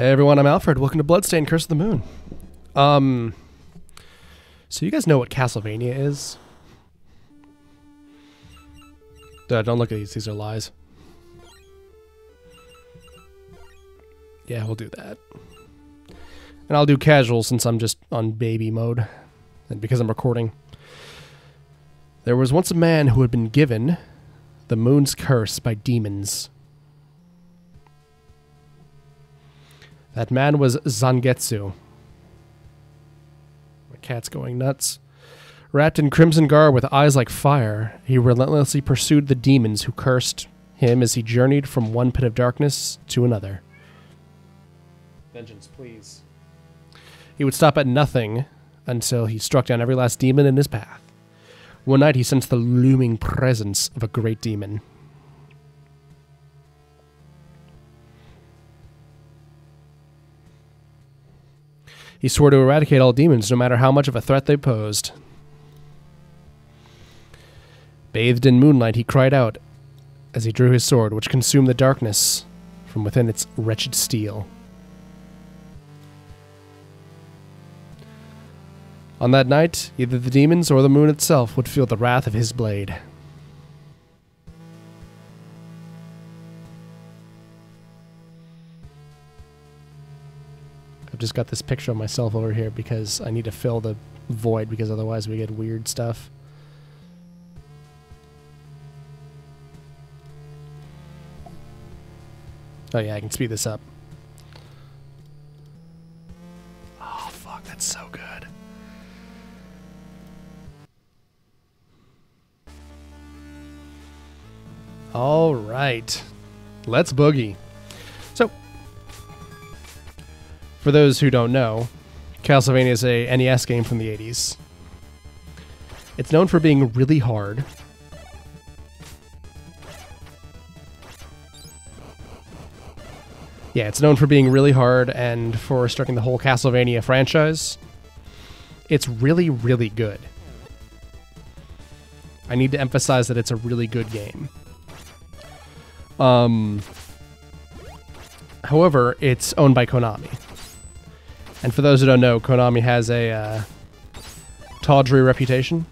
Hey everyone, I'm Alfred. Welcome to Bloodstained Curse of the Moon. Um, so you guys know what Castlevania is? Duh, don't look at these. These are lies. Yeah, we'll do that. And I'll do casual since I'm just on baby mode. And because I'm recording. There was once a man who had been given the moon's curse by demons. That man was Zangetsu. My cat's going nuts. Wrapped in crimson garb with eyes like fire, he relentlessly pursued the demons who cursed him as he journeyed from one pit of darkness to another. Vengeance, please. He would stop at nothing until he struck down every last demon in his path. One night he sensed the looming presence of a great demon. He swore to eradicate all demons, no matter how much of a threat they posed. Bathed in moonlight, he cried out as he drew his sword, which consumed the darkness from within its wretched steel. On that night, either the demons or the moon itself would feel the wrath of his blade. Just got this picture of myself over here because I need to fill the void because otherwise we get weird stuff. Oh yeah, I can speed this up. Oh fuck, that's so good. All right. Let's boogie. For those who don't know, Castlevania is a NES game from the 80s. It's known for being really hard. Yeah, it's known for being really hard and for starting the whole Castlevania franchise. It's really, really good. I need to emphasize that it's a really good game. Um, however, it's owned by Konami. And for those who don't know, Konami has a uh, tawdry reputation.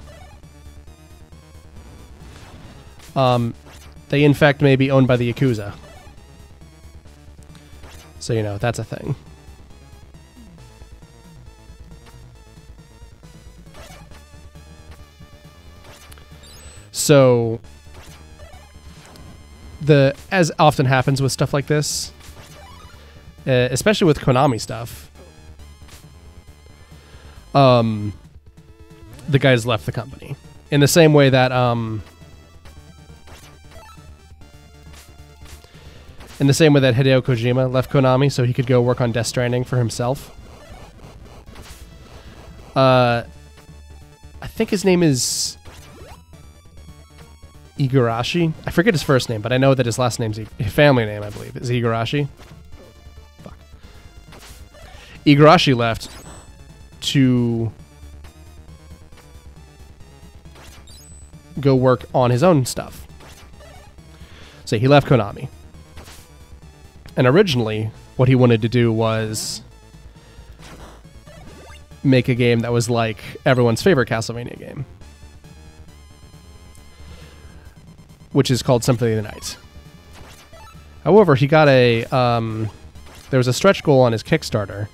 Um, they in fact may be owned by the Yakuza. So you know that's a thing. So the as often happens with stuff like this, uh, especially with Konami stuff, um, the guys left the company in the same way that um, in the same way that Hideo Kojima left Konami so he could go work on Death Stranding for himself. Uh, I think his name is Igarashi. I forget his first name, but I know that his last name's his family name, I believe, is Igarashi. Fuck. Igarashi left to go work on his own stuff. So he left Konami. And originally, what he wanted to do was make a game that was like everyone's favorite Castlevania game, which is called Symphony of the Night. However, he got a um, there was a stretch goal on his Kickstarter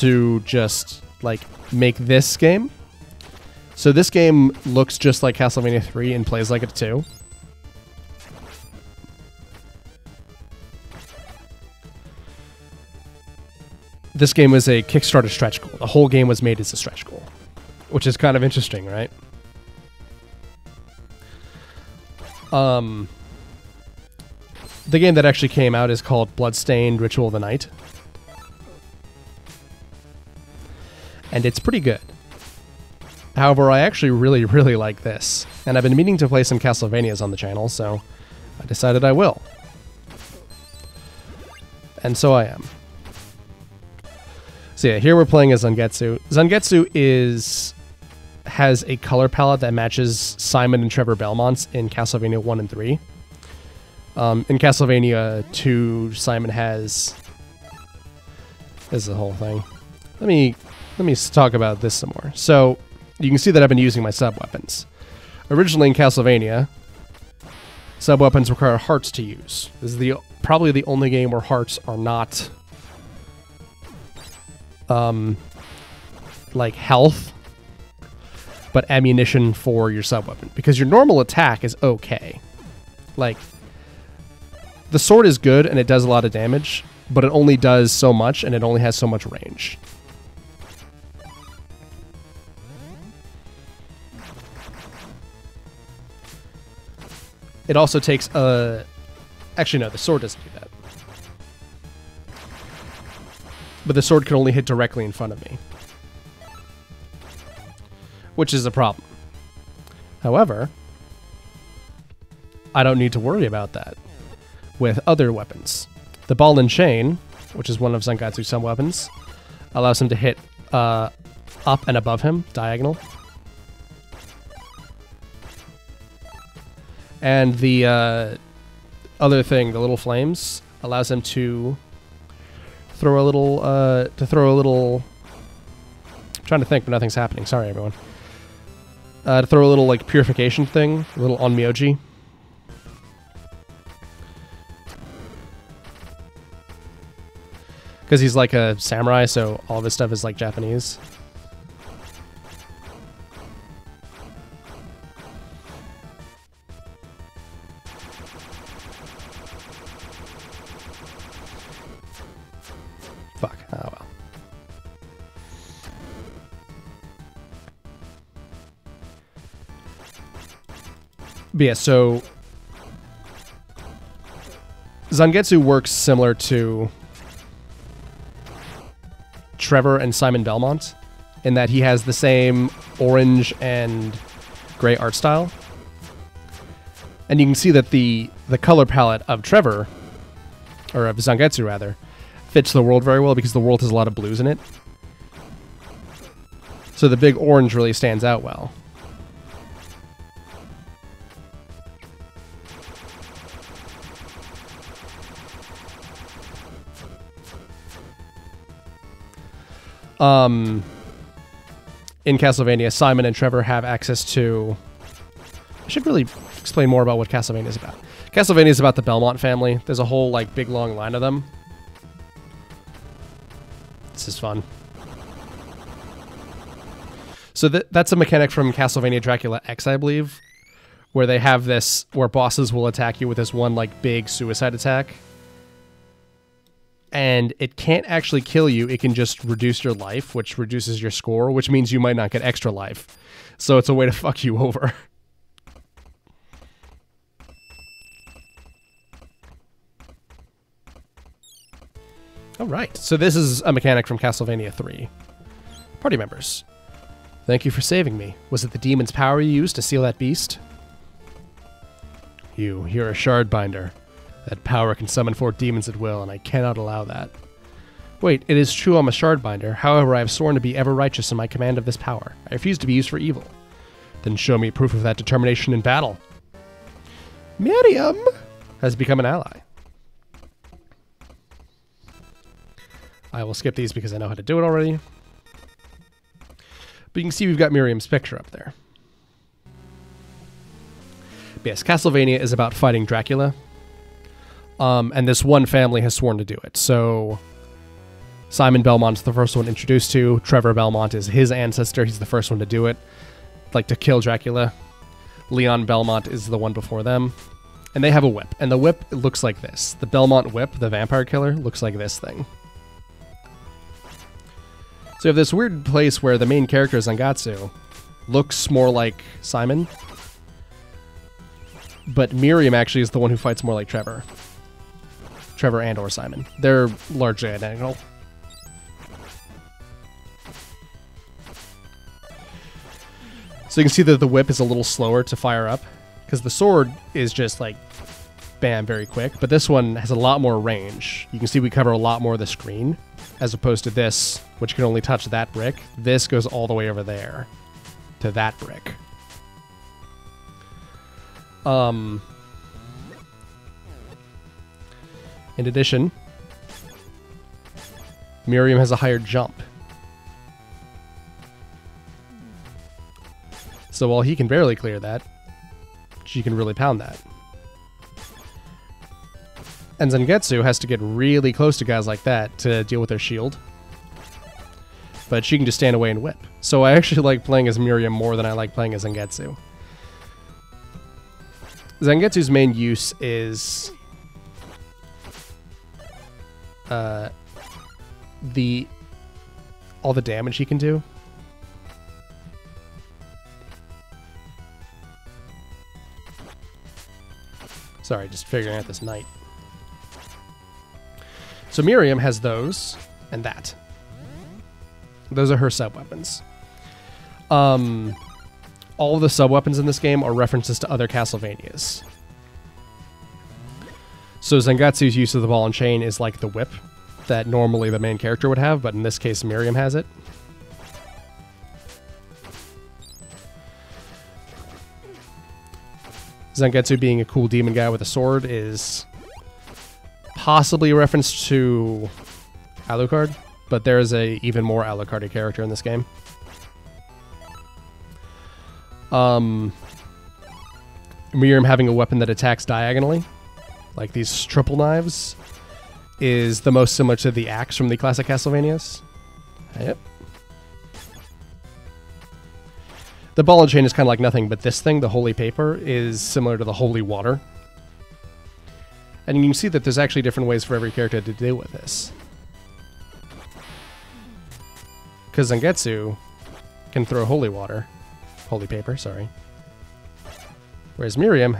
to just like make this game. So this game looks just like Castlevania 3 and plays like it too. this game was a Kickstarter stretch goal. The whole game was made as a stretch goal, which is kind of interesting, right? Um, the game that actually came out is called Bloodstained Ritual of the Night. And it's pretty good. However, I actually really, really like this. And I've been meaning to play some Castlevanias on the channel, so I decided I will. And so I am. So yeah, here we're playing as Zangetsu. Zangetsu is has a color palette that matches Simon and Trevor Belmont's in Castlevania 1 and 3. Um, in Castlevania 2, Simon has. This is the whole thing. Let me let me talk about this some more. So you can see that I've been using my sub weapons. Originally in Castlevania, sub weapons require hearts to use. This is the probably the only game where hearts are not um like health but ammunition for your sub weapon because your normal attack is okay. Like the sword is good and it does a lot of damage, but it only does so much and it only has so much range. It also takes a. Actually, no, the sword doesn't do that. But the sword can only hit directly in front of me, which is a problem. However, I don't need to worry about that with other weapons. The ball and chain, which is one of Zangetsu's some weapons, allows him to hit uh, up and above him, diagonal. And the uh, other thing, the little flames, allows him to throw a little uh, to throw a little. I'm trying to think, but nothing's happening. Sorry, everyone. Uh, to throw a little like purification thing, a little onmyoji. Because he's like a samurai, so all of his stuff is like Japanese. But yeah, so Zangetsu works similar to Trevor and Simon Belmont in that he has the same orange and gray art style. And you can see that the the color palette of Trevor or of Zangetsu rather fits the world very well because the world has a lot of blues in it. So the big orange really stands out well. Um, in Castlevania, Simon and Trevor have access to. I should really explain more about what Castlevania is about. Castlevania is about the Belmont family. There's a whole like big long line of them. This is fun. So th- that's a mechanic from Castlevania Dracula X, I believe, where they have this where bosses will attack you with this one like big suicide attack. And it can't actually kill you, it can just reduce your life, which reduces your score, which means you might not get extra life. So it's a way to fuck you over. All right. So this is a mechanic from Castlevania 3. Party members. Thank you for saving me. Was it the demon's power you used to seal that beast? You, you're a shard binder. That power can summon forth demons at will, and I cannot allow that. Wait, it is true I'm a shard binder. However, I have sworn to be ever righteous in my command of this power. I refuse to be used for evil. Then show me proof of that determination in battle. Miriam has become an ally. I will skip these because I know how to do it already. But you can see we've got Miriam's picture up there. But yes, Castlevania is about fighting Dracula. Um, and this one family has sworn to do it. So Simon Belmont's the first one introduced to. Trevor Belmont is his ancestor. He's the first one to do it, like to kill Dracula. Leon Belmont is the one before them. And they have a whip. And the whip looks like this. The Belmont whip, the vampire killer, looks like this thing. So you have this weird place where the main character, Zangetsu, looks more like Simon. But Miriam actually is the one who fights more like Trevor. Trevor and or Simon. They're largely identical. So you can see that the whip is a little slower to fire up because the sword is just like bam very quick, but this one has a lot more range. You can see we cover a lot more of the screen as opposed to this which can only touch that brick. This goes all the way over there to that brick. Um In addition, Miriam has a higher jump. So while he can barely clear that, she can really pound that. And Zangetsu has to get really close to guys like that to deal with their shield. But she can just stand away and whip. So I actually like playing as Miriam more than I like playing as Zangetsu. Zangetsu's main use is uh, the all the damage he can do. Sorry, just figuring out this knight. So Miriam has those and that. Those are her sub weapons. Um, all the sub weapons in this game are references to other Castlevanias. So Zangetsu's use of the ball and chain is like the whip that normally the main character would have, but in this case Miriam has it. Zangetsu being a cool demon guy with a sword is possibly a reference to Alucard, but there is a even more Alucardy character in this game. Um, Miriam having a weapon that attacks diagonally, like these triple knives, is the most similar to the axe from the classic Castlevanias. Yep. The ball and chain is kind of like nothing, but this thing, the holy paper, is similar to the holy water. And you can see that there's actually different ways for every character to deal with this. Because Zangetsu can throw holy water. Holy paper, sorry. Whereas Miriam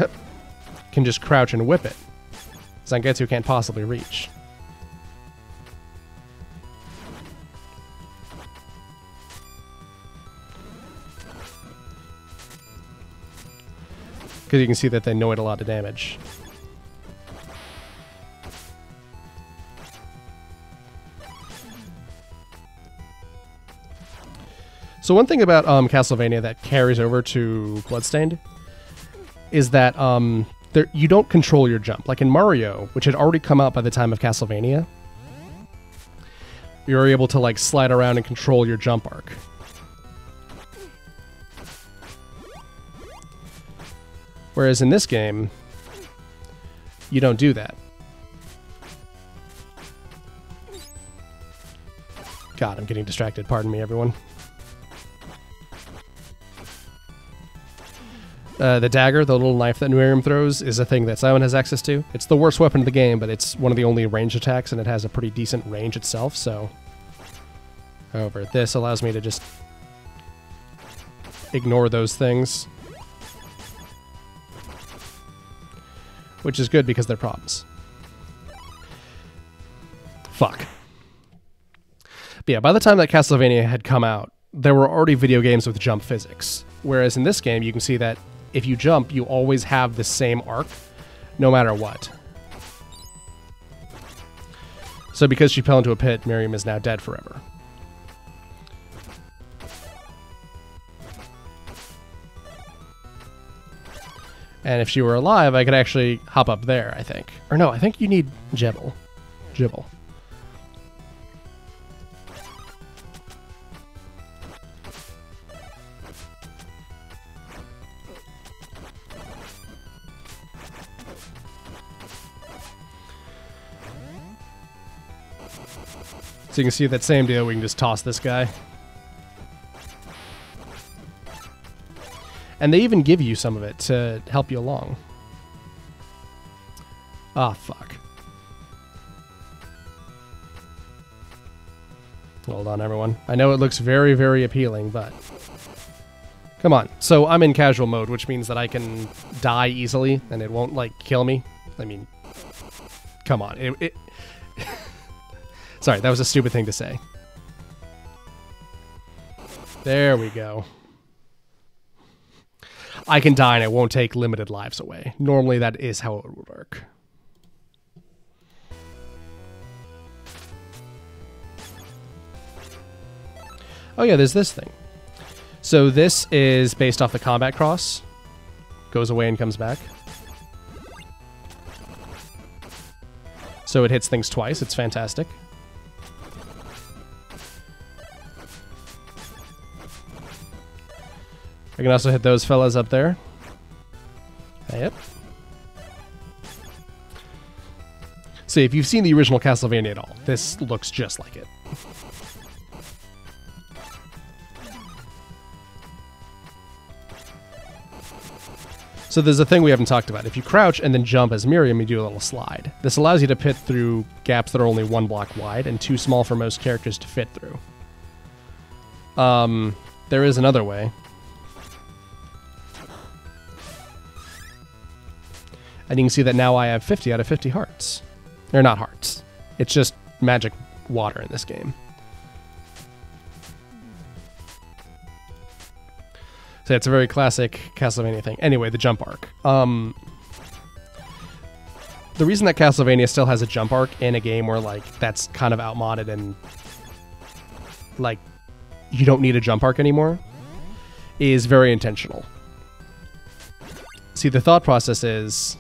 can just crouch and whip it. Zangetsu can't possibly reach. Because you can see that they know it a lot of damage. So one thing about um, Castlevania that carries over to Bloodstained is that um, there, you don't control your jump. Like in Mario, which had already come out by the time of Castlevania, you're able to like slide around and control your jump arc. Whereas in this game, you don't do that. God, I'm getting distracted. Pardon me, everyone. Uh, the dagger, the little knife that Miriam throws, is a thing that Simon has access to. It's the worst weapon in the game, but it's one of the only range attacks, and it has a pretty decent range itself, so... However, this allows me to just ignore those things. which is good because they're problems. Fuck. But yeah, by the time that Castlevania had come out, there were already video games with jump physics. Whereas in this game, you can see that if you jump, you always have the same arc, no matter what. So because she fell into a pit, Miriam is now dead forever. And if she were alive, I could actually hop up there, I think. Or no, I think you need Gebel. Gebel. So you can see that same deal, we can just toss this guy. And they even give you some of it to help you along. Ah, oh, fuck. Hold on, everyone. I know it looks very, very appealing, but... Come on. So I'm in casual mode, which means that I can die easily, and it won't, like, kill me. I mean... Come on. It... it Sorry, that was a stupid thing to say. There we go. I can die and it won't take limited lives away. Normally, that is how it would work. Oh yeah, there's this thing. So this is based off the combat cross. Goes away and comes back. So it hits things twice. It's fantastic. I can also hit those fellas up there. Yep. See, if you've seen the original Castlevania at all, this looks just like it. So there's a thing we haven't talked about. If you crouch and then jump as Miriam, you do a little slide. This allows you to pit through gaps that are only one block wide and too small for most characters to fit through. Um, there is another way. And you can see that now I have 50 out of 50 hearts. They're not hearts. It's just magic water in this game. So it's a very classic Castlevania thing. Anyway, the jump arc. Um, the reason that Castlevania still has a jump arc in a game where like that's kind of outmoded and like you don't need a jump arc anymore is very intentional. See, the thought process is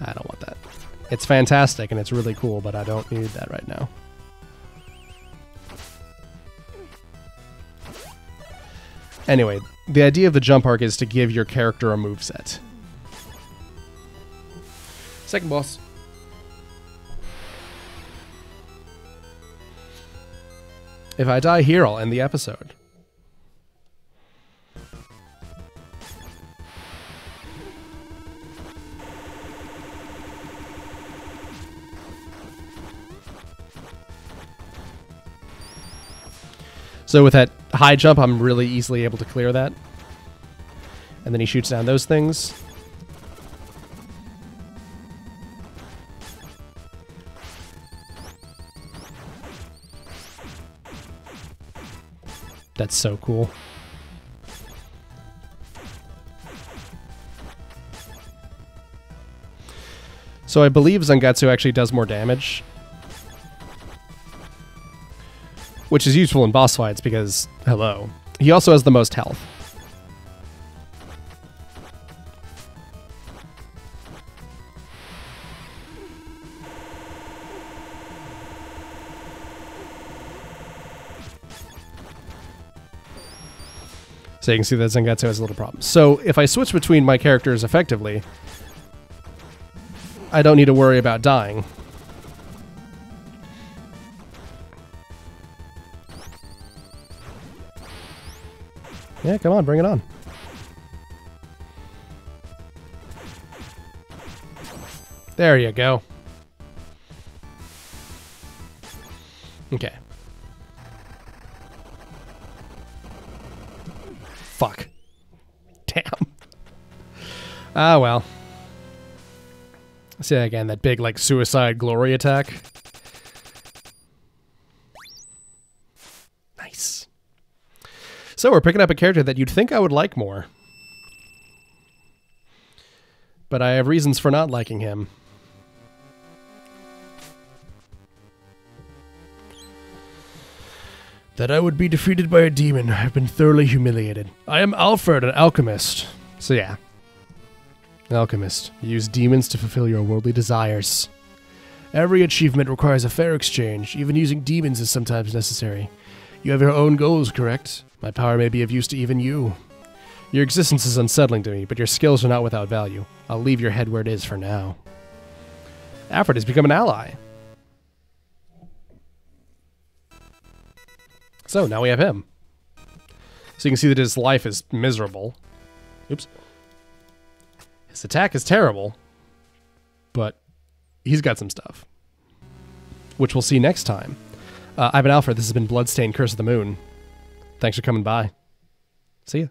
I don't want that. It's fantastic and it's really cool, but I don't need that right now. Anyway, the idea of the jump arc is to give your character a move set. Second boss. If I die here, I'll end the episode. So with that high jump, I'm really easily able to clear that. And then he shoots down those things. That's so cool. So I believe Zangetsu actually does more damage which is useful in boss fights because, hello, he also has the most health. So you can see that Zangetsu has a little problem. So if I switch between my characters effectively, I don't need to worry about dying. Yeah, come on, bring it on. There you go. Okay. Fuck. Damn. Ah, well. See again, that big, like, suicide glory attack. So we're picking up a character that you'd think I would like more. But I have reasons for not liking him. That I would be defeated by a demon. I've been thoroughly humiliated. I am Alfred, an alchemist. So yeah. Alchemist. use demons to fulfill your worldly desires. Every achievement requires a fair exchange. Even using demons is sometimes necessary. You have your own goals, correct? My power may be of use to even you. Your existence is unsettling to me, but your skills are not without value. I'll leave your head where it is for now. Alfred has become an ally. So now we have him. So you can see that his life is miserable. Oops. His attack is terrible, but he's got some stuff, which we'll see next time. Uh, I've been Alfred. This has been Bloodstained Curse of the Moon. Thanks for coming by. See ya.